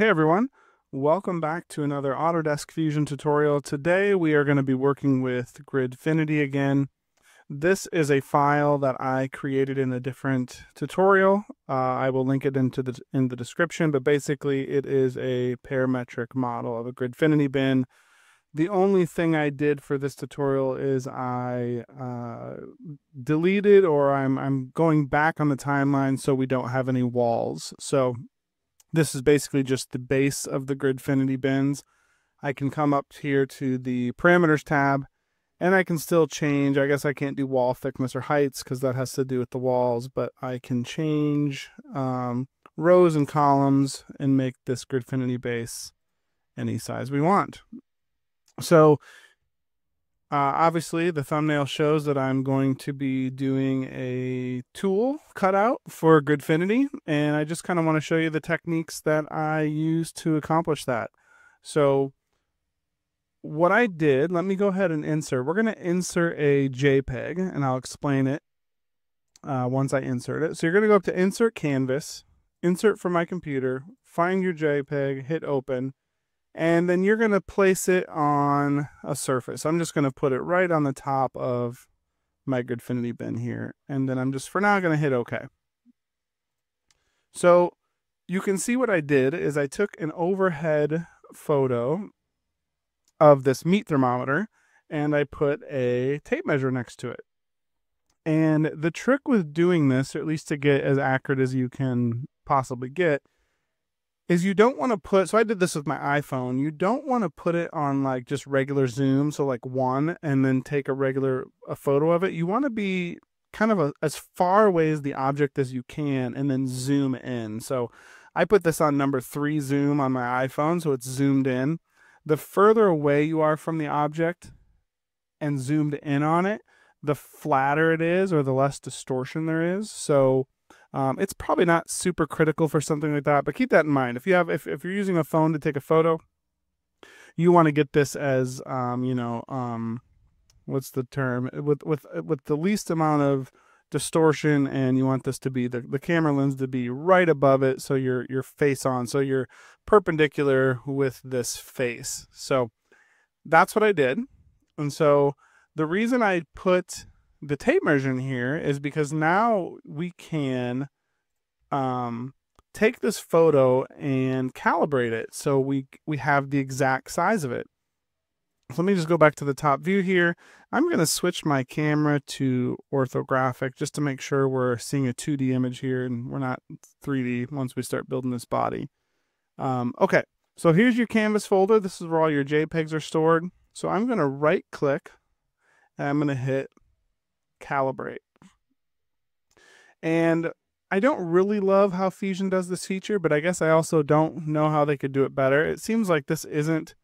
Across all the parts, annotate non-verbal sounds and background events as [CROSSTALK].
Hey everyone, welcome back to another Autodesk Fusion tutorial. Today we are going to be working with Gridfinity again. This is a file that I created in a different tutorial. Uh, I will link it into the in the description, but basically it is a parametric model of a Gridfinity bin. The only thing I did for this tutorial is I uh, deleted or I'm, I'm going back on the timeline so we don't have any walls. So this is basically just the base of the Gridfinity bins. I can come up here to the parameters tab and I can still change. I guess I can't do wall thickness or heights because that has to do with the walls, but I can change um, rows and columns and make this Gridfinity base any size we want. So uh, obviously, the thumbnail shows that I'm going to be doing a tool cutout for Gridfinity, and I just kind of want to show you the techniques that I use to accomplish that. So what I did, let me go ahead and insert. We're going to insert a JPEG, and I'll explain it uh, once I insert it. So you're going to go up to Insert Canvas, Insert from my computer, find your JPEG, hit Open, and then you're going to place it on a surface. I'm just going to put it right on the top of my Gridfinity bin here. And then I'm just for now going to hit OK. So you can see what I did is I took an overhead photo of this meat thermometer and I put a tape measure next to it. And the trick with doing this, or at least to get as accurate as you can possibly get, is you don't want to put so I did this with my iPhone. You don't want to put it on like just regular zoom, so like one and then take a regular a photo of it. You want to be kind of a, as far away as the object as you can and then zoom in. So I put this on number 3 zoom on my iPhone so it's zoomed in. The further away you are from the object and zoomed in on it, the flatter it is or the less distortion there is. So um, it's probably not super critical for something like that, but keep that in mind. If you have, if, if you're using a phone to take a photo, you want to get this as, um, you know, um, what's the term with, with, with the least amount of distortion and you want this to be the, the camera lens to be right above it. So you're, you're face on. So you're perpendicular with this face. So that's what I did. And so the reason I put the tape measure in here is because now we can um, take this photo and calibrate it so we we have the exact size of it. Let me just go back to the top view here. I'm going to switch my camera to orthographic just to make sure we're seeing a 2D image here and we're not 3D once we start building this body. Um, okay, so here's your canvas folder. This is where all your JPEGs are stored. So I'm going to right click and I'm going to hit calibrate. And I don't really love how Fusion does this feature, but I guess I also don't know how they could do it better. It seems like this isn't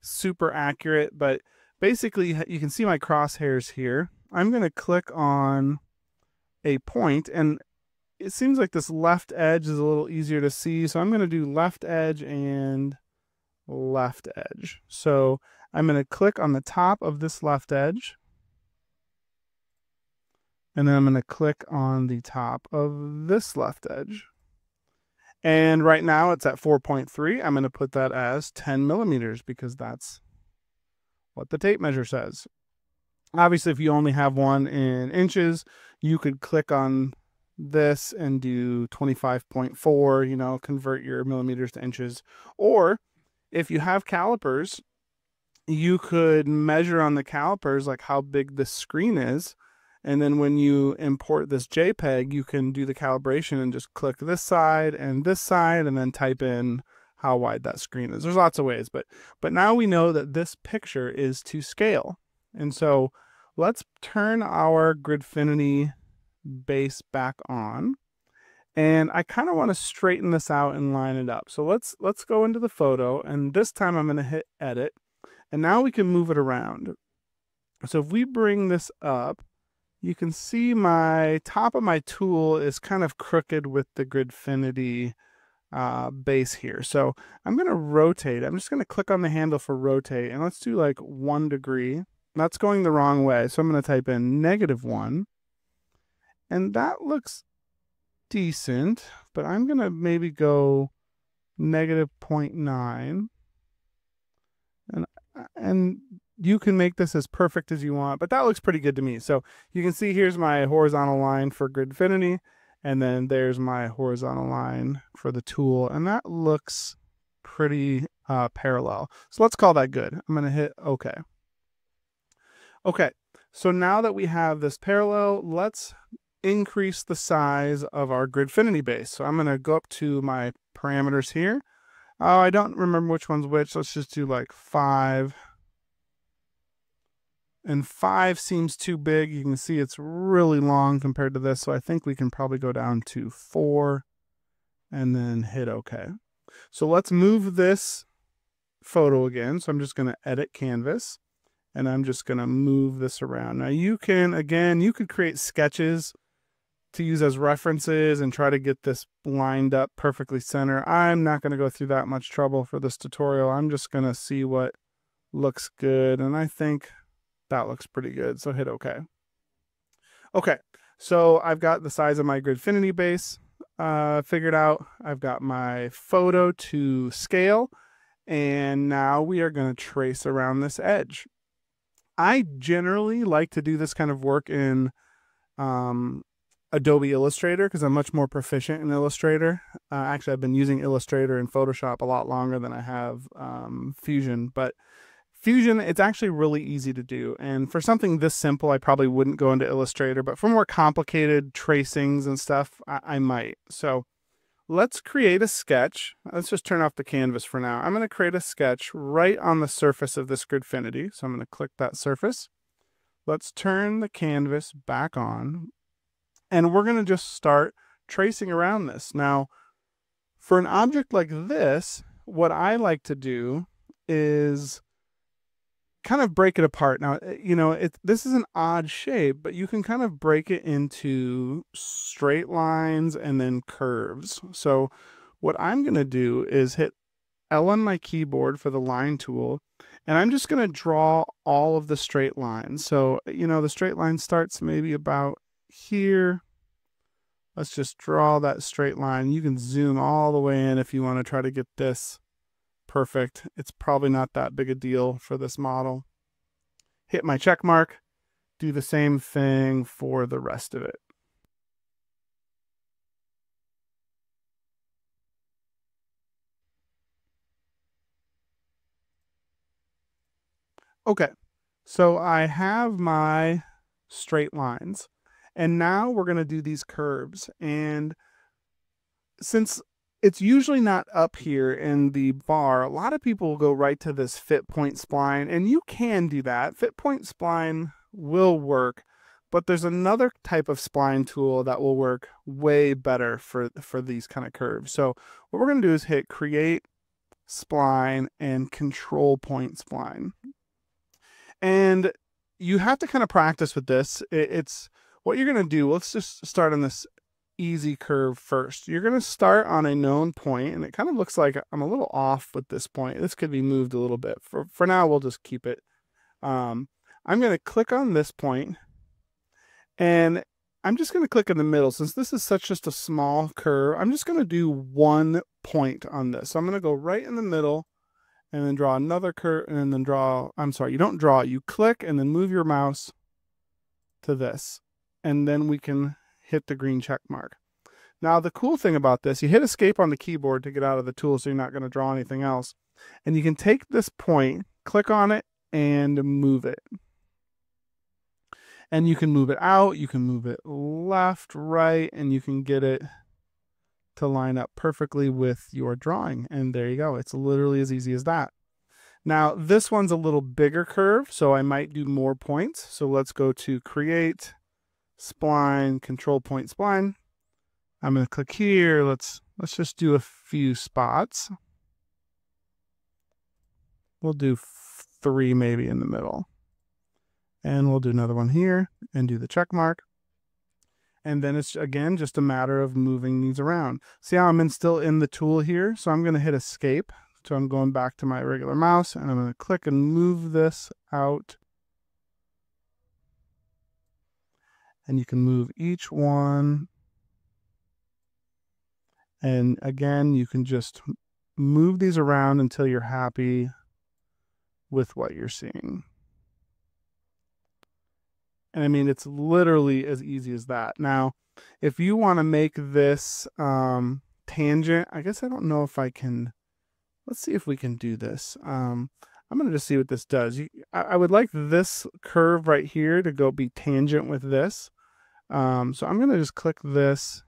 super accurate, but basically you can see my crosshairs here. I'm going to click on a point and it seems like this left edge is a little easier to see. So I'm going to do left edge and left edge. So I'm going to click on the top of this left edge and then I'm going to click on the top of this left edge. And right now it's at 4.3. I'm going to put that as 10 millimeters because that's what the tape measure says. Obviously, if you only have one in inches, you could click on this and do 25.4, you know, convert your millimeters to inches. Or if you have calipers, you could measure on the calipers like how big the screen is and then when you import this JPEG, you can do the calibration and just click this side and this side and then type in how wide that screen is. There's lots of ways, but but now we know that this picture is to scale. And so let's turn our Gridfinity base back on. And I kind of want to straighten this out and line it up. So let's let's go into the photo and this time I'm going to hit edit. And now we can move it around. So if we bring this up, you can see my top of my tool is kind of crooked with the Gridfinity uh, base here. So I'm going to rotate. I'm just going to click on the handle for rotate and let's do like one degree. That's going the wrong way. So I'm going to type in negative one and that looks decent, but I'm going to maybe go negative 0.9. And, and you can make this as perfect as you want, but that looks pretty good to me. So you can see here's my horizontal line for Gridfinity, and then there's my horizontal line for the tool, and that looks pretty uh, parallel. So let's call that good. I'm going to hit OK. Okay, so now that we have this parallel, let's increase the size of our Gridfinity base. So I'm going to go up to my parameters here. Oh, I don't remember which one's which. Let's just do like 5 and 5 seems too big. You can see it's really long compared to this, so I think we can probably go down to 4 and then hit OK. So let's move this photo again. So I'm just going to edit canvas, and I'm just going to move this around. Now you can, again, you could create sketches to use as references and try to get this lined up perfectly center. I'm not going to go through that much trouble for this tutorial. I'm just going to see what looks good, and I think that looks pretty good. So hit OK. Okay, so I've got the size of my Gridfinity base uh, figured out. I've got my photo to scale, and now we are going to trace around this edge. I generally like to do this kind of work in um, Adobe Illustrator because I'm much more proficient in Illustrator. Uh, actually, I've been using Illustrator and Photoshop a lot longer than I have um, Fusion, but Fusion, it's actually really easy to do. And for something this simple, I probably wouldn't go into Illustrator, but for more complicated tracings and stuff, I, I might. So let's create a sketch. Let's just turn off the canvas for now. I'm going to create a sketch right on the surface of this Gridfinity. So I'm going to click that surface. Let's turn the canvas back on. And we're going to just start tracing around this. Now, for an object like this, what I like to do is kind of break it apart. Now, eh, you know, it, this is an odd shape, but you can kind of break it into straight lines and then curves. So what I'm going to do is hit L on my keyboard for the line tool, and I'm just going to draw all of the straight lines. So, you know, the straight line starts maybe about here. Let's just draw that straight line. You can zoom all the way in if you want to try to get this perfect. It's probably not that big a deal for this model. Hit my check mark. Do the same thing for the rest of it. Okay, so I have my straight lines. And now we're going to do these curves. And since it's usually not up here in the bar. A lot of people will go right to this fit point spline, and you can do that. Fit point spline will work, but there's another type of spline tool that will work way better for, for these kind of curves. So what we're going to do is hit create spline and control point spline. And you have to kind of practice with this. It's what you're going to do. Let's just start on this easy curve first. You're going to start on a known point, and it kind of looks like I'm a little off with this point. This could be moved a little bit. For, for now, we'll just keep it. Um, I'm going to click on this point, and I'm just going to click in the middle. Since this is such just a small curve, I'm just going to do one point on this. So I'm going to go right in the middle, and then draw another curve, and then draw, I'm sorry, you don't draw, you click, and then move your mouse to this. And then we can hit the green check mark. Now, the cool thing about this, you hit escape on the keyboard to get out of the tool so you're not going to draw anything else. And you can take this point, click on it, and move it. And you can move it out, you can move it left, right, and you can get it to line up perfectly with your drawing. And there you go. It's literally as easy as that. Now, this one's a little bigger curve, so I might do more points. So let's go to Create, spline, control point spline. I'm going to click here. Let's let's just do a few spots. We'll do three maybe in the middle. And we'll do another one here and do the check mark. And then it's again just a matter of moving these around. See how I'm in, still in the tool here? So I'm going to hit escape. So I'm going back to my regular mouse and I'm going to click and move this out and you can move each one. And again, you can just move these around until you're happy with what you're seeing. And I mean, it's literally as easy as that. Now, if you want to make this um, tangent, I guess I don't know if I can. Let's see if we can do this. Um, I'm going to just see what this does. I, would like this curve right here to go be tangent with this. Um, so I'm going to just click this.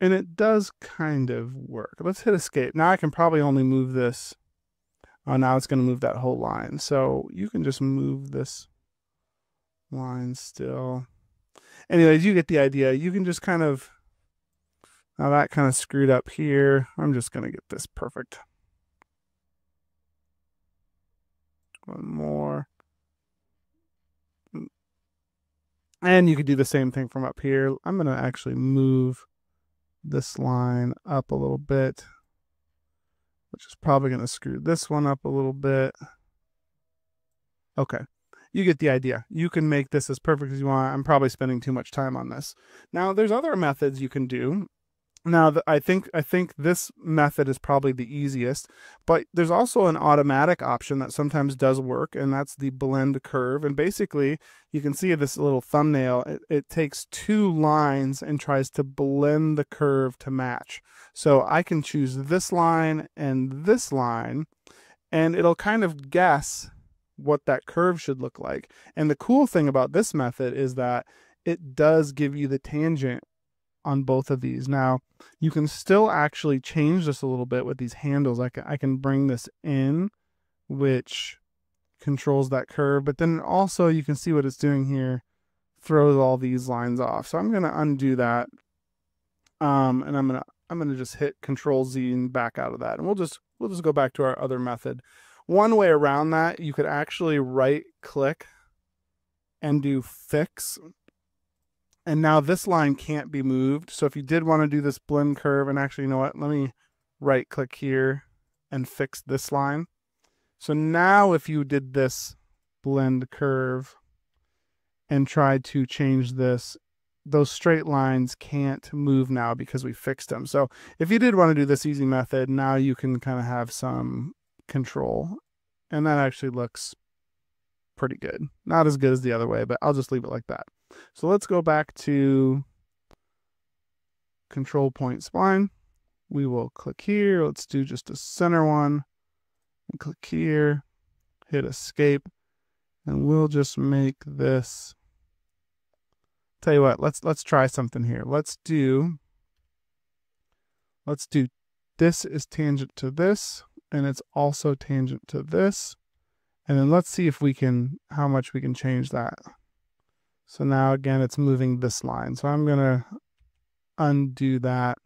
And it does kind of work. Let's hit escape. Now I can probably only move this. Oh, now it's going to move that whole line. So you can just move this line still. Anyways, you get the idea. You can just kind of, now that kind of screwed up here. I'm just going to get this perfect. One more. And you could do the same thing from up here. I'm going to actually move this line up a little bit, which is probably going to screw this one up a little bit. Okay, you get the idea. You can make this as perfect as you want. I'm probably spending too much time on this. Now, there's other methods you can do. Now, I think I think this method is probably the easiest, but there's also an automatic option that sometimes does work, and that's the blend curve. And basically, you can see this little thumbnail. It, it takes two lines and tries to blend the curve to match. So I can choose this line and this line, and it'll kind of guess what that curve should look like. And the cool thing about this method is that it does give you the tangent on both of these. Now, you can still actually change this a little bit with these handles. I can, I can bring this in, which controls that curve, but then also you can see what it's doing here, throws all these lines off. So I'm going to undo that. Um, and I'm going to, I'm going to just hit control Z and back out of that. And we'll just, we'll just go back to our other method. One way around that, you could actually right click and do fix and now this line can't be moved. So if you did want to do this blend curve, and actually, you know what? Let me right click here and fix this line. So now if you did this blend curve and tried to change this, those straight lines can't move now because we fixed them. So if you did want to do this easy method, now you can kind of have some control. And that actually looks pretty good. Not as good as the other way, but I'll just leave it like that. So let's go back to control point spline. We will click here. Let's do just a center one and click here, hit escape, and we'll just make this. Tell you what, let's let's try something here. Let's do let's do this is tangent to this, and it's also tangent to this. And then let's see if we can how much we can change that. So now again, it's moving this line. So I'm going to undo that.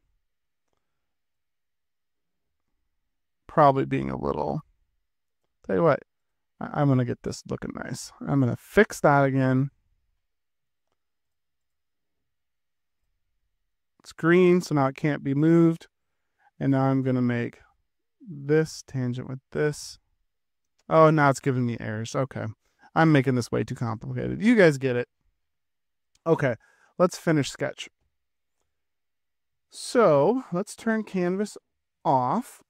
Probably being a little, tell you what, I'm going to get this looking nice. I'm going to fix that again. It's green, so now it can't be moved. And now I'm going to make this tangent with this. Oh, now it's giving me errors. Okay. I'm making this way too complicated. You guys get it. Okay, let's finish sketch. So let's turn canvas off.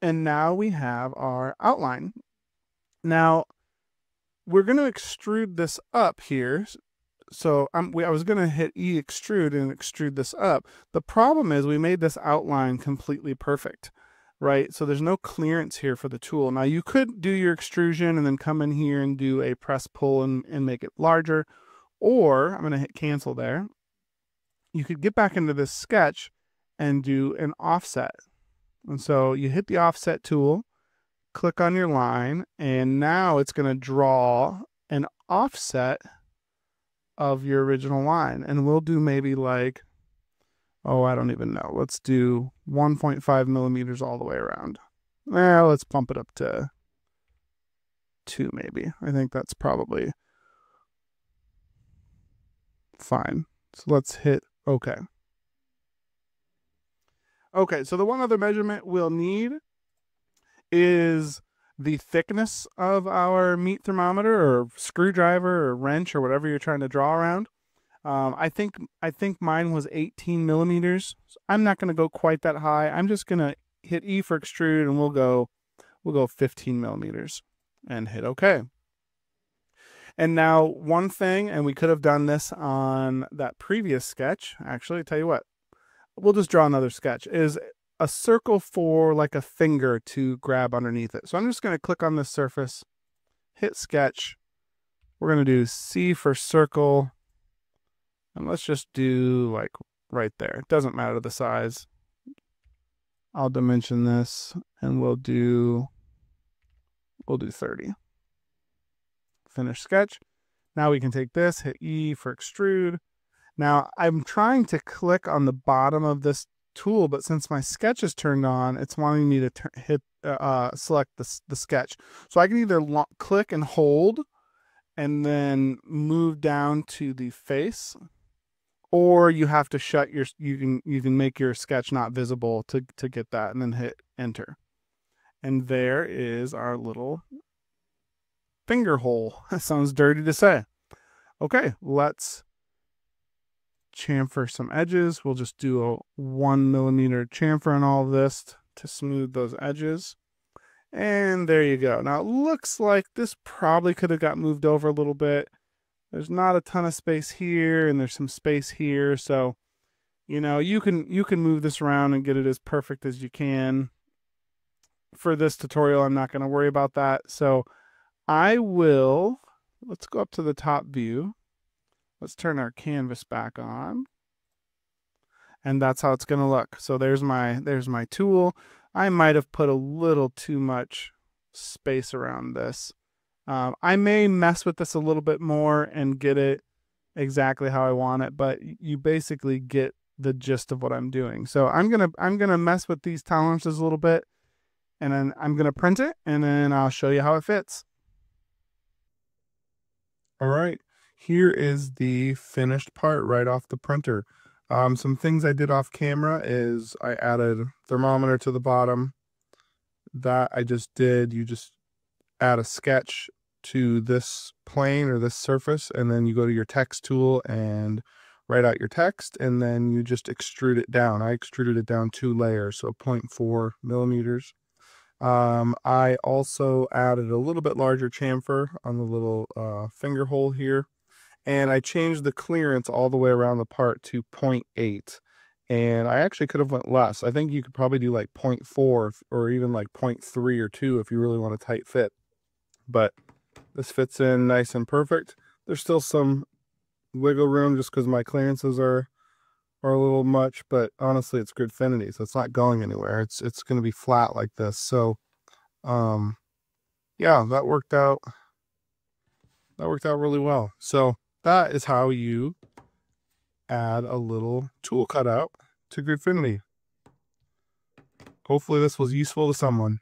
And now we have our outline. Now we're going to extrude this up here. So we, I was going to hit E extrude and extrude this up. The problem is we made this outline completely perfect, right? So there's no clearance here for the tool. Now you could do your extrusion and then come in here and do a press pull and, and make it larger or I'm going to hit cancel there. You could get back into this sketch and do an offset. And so you hit the offset tool, click on your line, and now it's going to draw an offset of your original line. And we'll do maybe like, oh, I don't even know. Let's do 1.5 millimeters all the way around. Well, let's bump it up to two, maybe. I think that's probably Fine. So let's hit OK. Okay, so the one other measurement we'll need is the thickness of our meat thermometer or screwdriver or wrench or whatever you're trying to draw around. Um, I think I think mine was 18 millimeters. So I'm not going to go quite that high. I'm just going to hit E for extrude, and we'll go we'll go 15 millimeters and hit OK. And now one thing, and we could have done this on that previous sketch. Actually, tell you what, we'll just draw another sketch. Is a circle for like a finger to grab underneath it. So I'm just going to click on this surface, hit sketch. We're going to do C for circle. And let's just do like right there. It doesn't matter the size. I'll dimension this and we'll do we'll do 30. Finish sketch. Now we can take this, hit E for extrude. Now I'm trying to click on the bottom of this tool, but since my sketch is turned on, it's wanting me to hit uh, uh, select the, the sketch. So I can either click and hold and then move down to the face or you have to shut your you can you can make your sketch not visible to to get that and then hit enter. And there is our little finger hole. [LAUGHS] That sounds dirty to say. Okay, let's chamfer some edges. We'll just do a one millimeter chamfer on all of this to smooth those edges. And there you go. Now it looks like this probably could have got moved over a little bit. There's not a ton of space here and there's some space here. So, you know, you can you can move this around and get it as perfect as you can. For this tutorial, I'm not going to worry about that. So I will, let's go up to the top view Let's turn our canvas back on. And that's how it's going to look. So there's my there's my tool. I might have put a little too much space around this. Um, I may mess with this a little bit more and get it exactly how I want it, but you basically get the gist of what I'm doing. So I'm gonna I'm gonna mess with these tolerances a little bit, and then I'm gonna print it, and then I'll show you how it fits. All right, here is the finished part right off the printer. Um, some things I did off camera is I added thermometer to the bottom. That I just did, you just add a sketch to this plane or this surface, and then you go to your text tool and write out your text, and then you just extrude it down. I extruded it down two layers, so 0.4 millimeters. Um, I also added a little bit larger chamfer on the little uh, finger hole here and I changed the clearance all the way around the part to 0.8 and I actually could have went less. I think you could probably do like 0.4 or even like 0.3 or 2 if you really want a tight fit. But this fits in nice and perfect. There's still some wiggle room just because my clearances are are a little much, but honestly it's Gridfinity, so it's not going anywhere. It's it's gonna be flat like this. So um yeah, that worked out that worked out really well. So that is how you add a little tool cutout to Gridfinity. Hopefully this was useful to someone.